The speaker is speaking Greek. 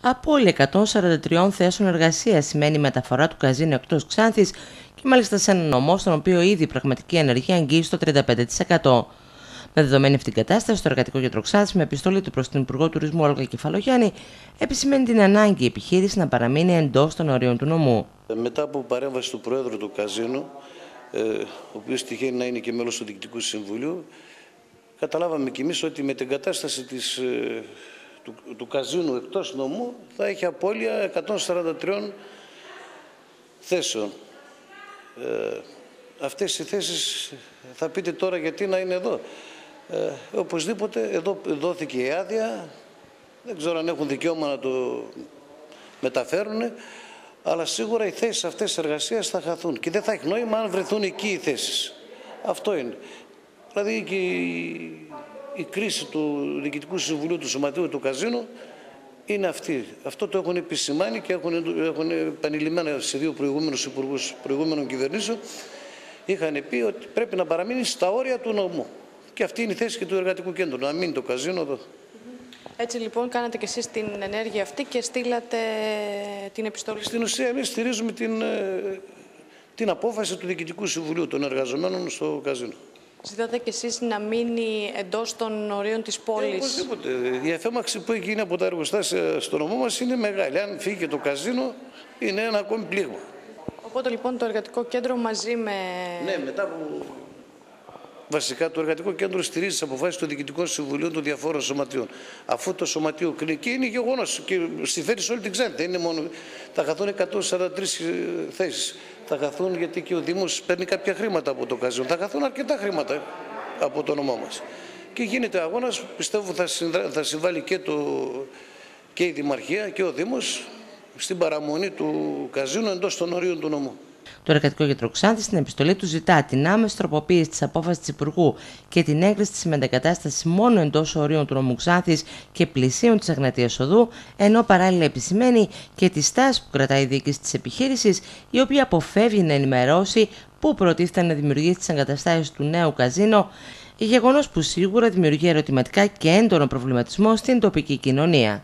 Απόλυτα 143 θέσεων εργασίας σημαίνει η μεταφορά του καζίνου εκτός Ξάνθης και μάλιστα σε ένα νομό στον οποίο ήδη η πραγματική ανεργία αγγίζει το 35%. Με δεδομένη αυτή την κατάσταση, το Εργατικό Κέντρο Ξάνθης, με επιστολή του προς την Υπουργό Τουρισμού Όλγα Κεφαλογιάννη, επισημαίνει την ανάγκη η επιχείρηση να παραμείνει εντός των ορίων του νομού. Ε, μετά από παρέμβαση του Πρόεδρου του Καζίνου, ε, ο οποίος τυχαίνει να είναι και μέλος του Διοικητικού Συμβουλίου, καταλάβαμε κι εμείς ότι με την κατάσταση της, ε, του, του καζίνου εκτός νομού θα έχει απώλεια 143 θέσεων. Ε, αυτές οι θέσεις θα πείτε τώρα γιατί να είναι εδώ. Ε, οπωσδήποτε εδώ δόθηκε η άδεια, δεν ξέρω αν έχουν δικαίωμα να το μεταφέρουν, αλλά σίγουρα οι θέσεις αυτές εργασίας θα χαθούν και δεν θα έχει νόημα αν βρεθούν εκεί οι θέσεις. Αυτό είναι. Δηλαδή και η, κρίση του Διοικητικού Συμβουλίου του Σωματείου του Καζίνου είναι αυτή. Αυτό το έχουν επισημάνει και έχουν, έχουν επανειλημμένα σε δύο προηγούμενους υπουργούς προηγούμενων κυβερνήσεων είχαν πει ότι πρέπει να παραμείνει στα όρια του νόμου. Και αυτή είναι η θέση και του εργατικού κέντρου, να μείνει το καζίνο εδώ. Έτσι λοιπόν κάνατε και εσείς την ενέργεια αυτή και στείλατε την επιστολή. Στην ουσία εμείς στηρίζουμε την, ε, την απόφαση του Διοικητικού Συμβουλίου των Εργαζομένων στο καζίνο. Ζητάτε και εσείς να μείνει εντός των ορίων της πόλης; Ε, οπωσδήποτε. Η εφέμαξη που έχει γίνει από τα εργοστάσια στο νομό μας είναι μεγάλη. Αν φύγει και το καζίνο είναι ένα ακόμη πλήγμα. Οπότε λοιπόν το εργατικό κέντρο μαζί με... Ναι, μετά από Βασικά το Εργατικό Κέντρο στηρίζει τις αποφάσεις των Διοικητικών Συμβουλίων των διαφόρων σωματείων. Αφού το σωματείο κλινική είναι γεγονός και συμφέρει σε όλη την Ξάνθη. Είναι μόνο. Θα χαθούν 143 θέσεις. Θα χαθούν γιατί και ο Δήμος παίρνει κάποια χρήματα από το καζίνο. Θα χαθούν αρκετά χρήματα από το όνομά μας. Και γίνεται αγώνας. Πιστεύω θα, θα συμβάλλει και, το... και η Δημαρχία και ο Δήμος στην παραμονή του καζίνου εντός των ορίων του νομού. Το Εργατικό Κέντρο Ξάνθης στην επιστολή του ζητά την άμεση τροποποίηση της απόφασης της Υπουργού και την έγκριση της μετακατάστασης μόνο εντός ορίων του νομού Ξάνθης και πλησίων της Αγνατίας Οδού, ενώ παράλληλα επισημαίνει και τη στάση που κρατάει η διοίκηση της επιχείρησης, η οποία αποφεύγει να ενημερώσει πού προτίθεται να δημιουργήσει τις εγκαταστάσεις του νέου καζίνο, γεγονός που σίγουρα δημιουργεί ερωτηματικά και έντονο προβληματισμό στην τοπική κοινωνία.